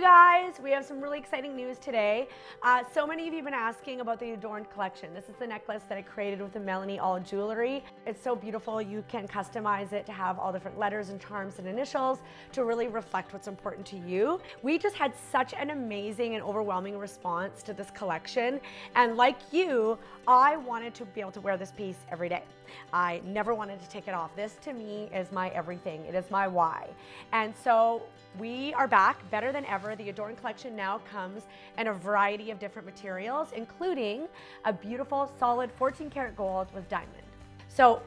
Guys, we have some really exciting news today. Uh, so many of you have been asking about the Adorned collection. This is the necklace that I created with the Melanie Auld jewelry. It's so beautiful, you can customize it to have all different letters and charms and initials to really reflect what's important to you. We just had such an amazing and overwhelming response to this collection. And like you, I wanted to be able to wear this piece every day. I never wanted to take it off. This to me is my everything. It is my why. And so we are back better than ever. The Adorn collection now comes in a variety of different materials, including a beautiful solid 14 karat gold with diamond. So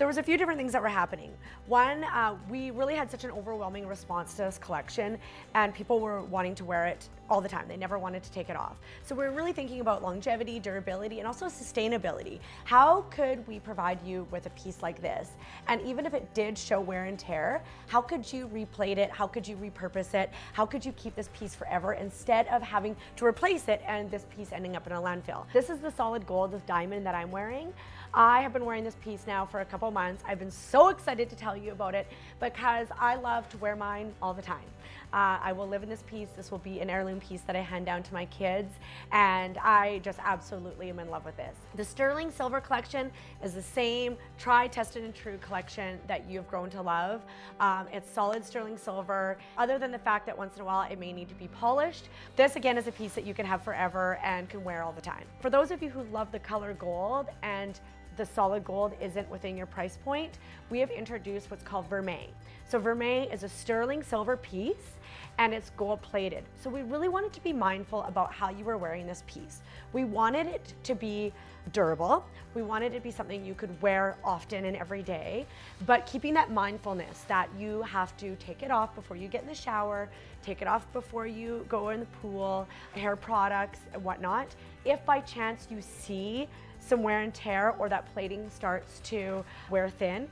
there was a few different things that were happening. One, uh, we really had such an overwhelming response to this collection and people were wanting to wear it all the time. They never wanted to take it off. So we are really thinking about longevity, durability, and also sustainability. How could we provide you with a piece like this? And even if it did show wear and tear, how could you replate it? How could you repurpose it? How could you keep this piece forever instead of having to replace it and this piece ending up in a landfill? This is the solid gold with diamond that I'm wearing. I have been wearing this piece now for a couple months. I've been so excited to tell you about it because I love to wear mine all the time. Uh, I will live in this piece. This will be an heirloom piece that I hand down to my kids and I just absolutely am in love with this. The Sterling Silver collection is the same tried, tested and true collection that you've grown to love. Um, it's solid sterling silver other than the fact that once in a while it may need to be polished. This again is a piece that you can have forever and can wear all the time. For those of you who love the color gold and the solid gold isn't within your price point, we have introduced what's called vermeil. So vermeil is a sterling silver piece and it's gold plated. So we really wanted to be mindful about how you were wearing this piece. We wanted it to be durable. We wanted it to be something you could wear often and every day, but keeping that mindfulness that you have to take it off before you get in the shower, take it off before you go in the pool, hair products and whatnot. If by chance you see some wear and tear or that plating starts to wear thin,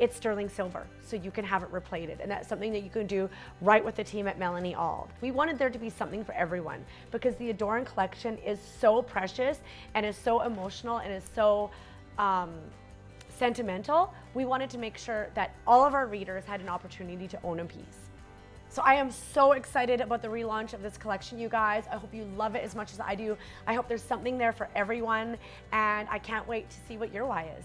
it's sterling silver, so you can have it replated. And that's something that you can do right with the team at Melanie Auld. We wanted there to be something for everyone because the Adorn collection is so precious and is so emotional and is so um, sentimental. We wanted to make sure that all of our readers had an opportunity to own a piece. So I am so excited about the relaunch of this collection, you guys. I hope you love it as much as I do. I hope there's something there for everyone, and I can't wait to see what your why is.